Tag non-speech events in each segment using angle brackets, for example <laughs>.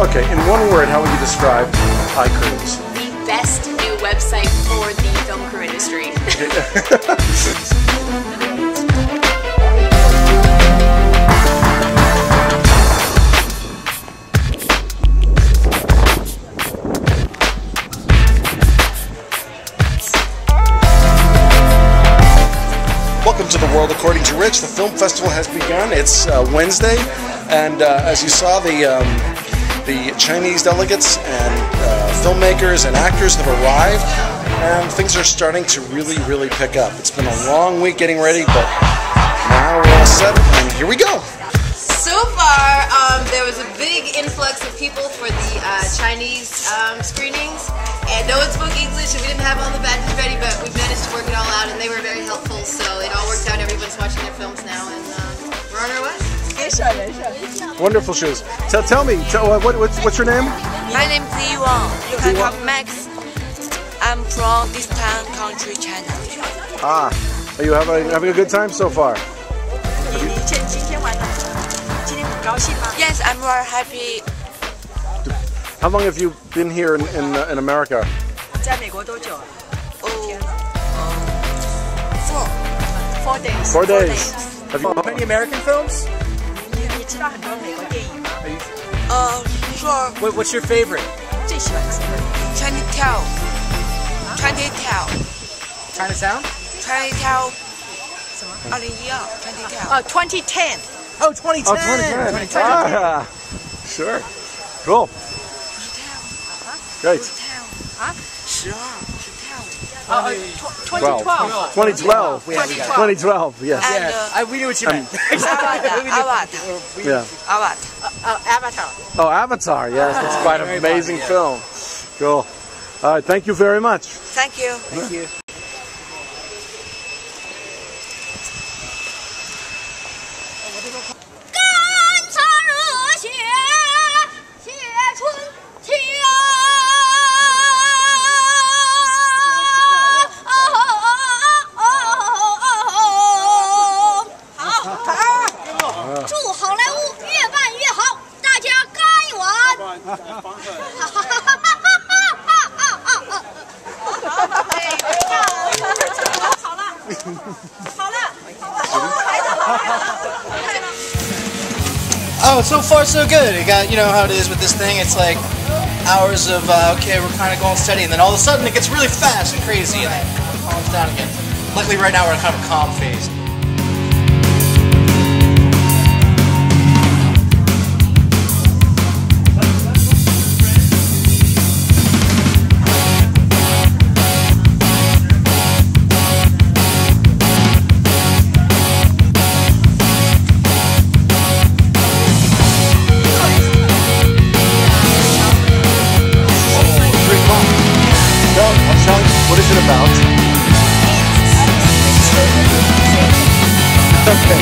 Okay, in one word, how would you describe iCruise? The best new website for the film crew industry. <laughs> <laughs> Rich. The film festival has begun. It's uh, Wednesday, and uh, as you saw, the um, the Chinese delegates and uh, filmmakers and actors have arrived, and things are starting to really, really pick up. It's been a long week getting ready, but now we're all set, and here we go. Big influx of people for the uh, Chinese um, screenings, and no one spoke English, and we didn't have all the badges ready, but we managed to work it all out, and they were very helpful, so it all worked out. Everyone's watching their films now, and uh, we're on our way. Wonderful shoes. Tell, tell me, tell, uh, what, what's, what's your name? My name is Yi Wang. You can call me Max. I'm from this town country, China. Ah, are you having, having a good time so far? Yes, I'm very happy. How long have you been here in, in, uh, in America? Oh, four. Four days. Have you, Many American films? Uh, sure. What, what's your favorite? Chinatown. Chinatown. Chinatown? Chinatown. 2012 Chinatown. Uh, 2010. Oh, 2010. Oh, 2010. Ah, sure. Cool. Great. Huh? Sure. Uh, 2012. 2012. 2012. 2012, yes. And Yeah, uh, I, we knew what you meant. Avatar. <laughs> Avatar. Yeah. Avatar. Uh, Avatar. Oh, Avatar, yes. That's quite an Very amazing popular, film. Cool. All right, thank you very much. Thank you. Thank you.，Oh, so far so good. It got you know how it is with this thing. It's like hours of uh, okay, we're kind of going steady, and then all of a sudden it gets really fast and crazy, and then calms down again. Luckily, right now we're in kind of a calm phase. It about? Okay.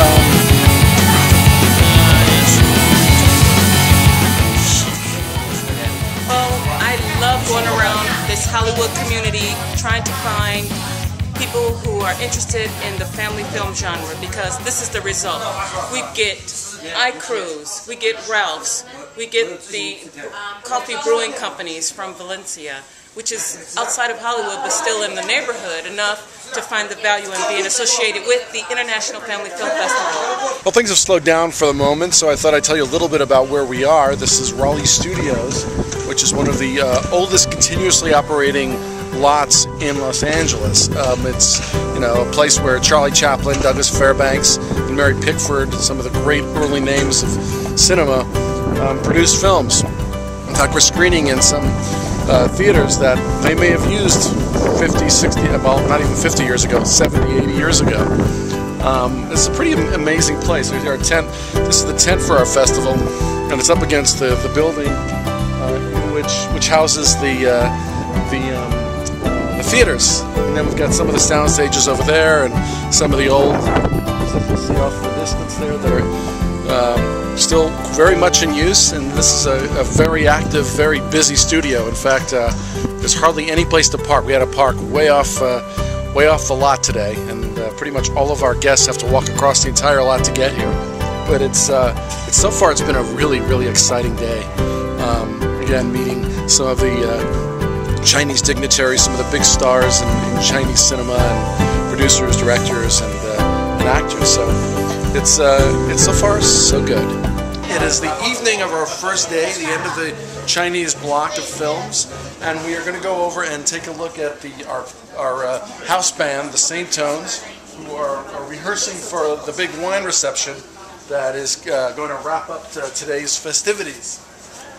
Um, Oh, I love going around this Hollywood community trying to find people who are interested in the family film genre because this is the result. We get iCruise, we get Ralph's, we get the coffee brewing companies from Valencia, which is outside of Hollywood but still in the neighborhood enough to find the value in being associated with the International Family Film Festival. well, things have slowed down for the moment, so I thought I'd tell you a little bit about where we are. This is Raleigh Studios, which is one of the uh, oldest continuously operating lots in Los Angeles. Um, it's you know a place where Charlie Chaplin, Douglas Fairbanks, and Mary Pickford, some of the great early names of cinema, um, produced films. In fact, we're screening in some uh, theaters that they may have used 50, 60, well, not even 50 years ago, 70, 80 years ago. Um, it's a pretty amazing place. Our tent. This is the tent for our festival, and it's up against the, the building, uh, which which houses the uh, the um, uh, the theaters. And then we've got some of the sound stages over there, and some of the old see off the distance there that are um, still very much in use, and this is a, a very active, very busy studio. In fact, uh, there's hardly any place to park. We had to park way off, uh, way off the lot today, and uh, pretty much all of our guests have to walk across the entire lot to get here. But it's, uh, it's so far it's been a really, really exciting day. Um, again, meeting some of the uh, Chinese dignitaries, some of the big stars in, in Chinese cinema, and producers, directors, and, uh, and actors. So it's uh, it's so far so good. It is the evening of our first day, the end of the Chinese block of films, and we are going to go over and take a look at the our our uh, house band, the Saint Tones, who are, are, rehearsing for the big wine reception that is uh, going to wrap up to today's festivities.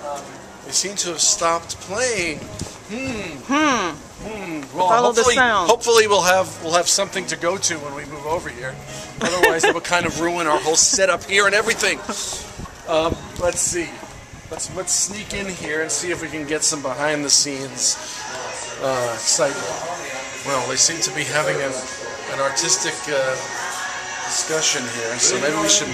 Um, they seem to have stopped playing. Hmm. Hmm. Hmm. Well, Follow the hopefully, sound. hopefully we'll have we'll have something to go to when we move over here. Otherwise, it would kind of ruin our whole setup here and everything. Um, let's see. Let's let's sneak in here and see if we can get some behind the scenes uh, excitement. Well, they seem to be having an, an artistic uh, discussion here, so maybe we should.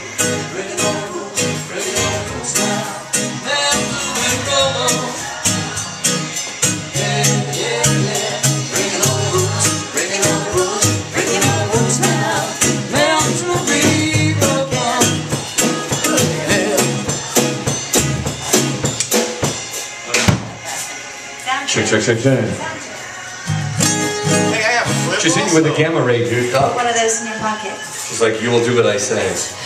Check, check, check, check. Hey, I have a flip She's hitting you with the gamma ray, dude. Up. One of those in your pocket. She's like, you will do what I say. Is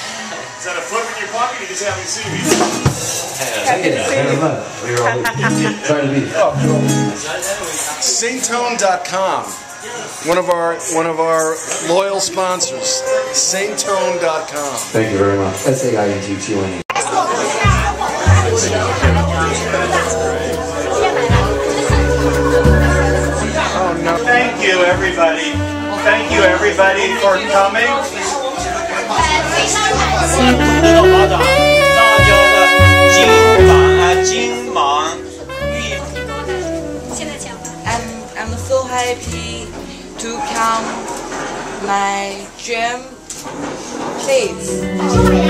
that a flip in your pocket? You just haven't seen me. We're all trying to be. Sainttone.com. One of our one of our loyal sponsors. Sainttone.com. Thank you very much. S A I N T T O N E. you, everybody. Thank you, everybody, for coming. I'm, I'm so happy to come my dream place.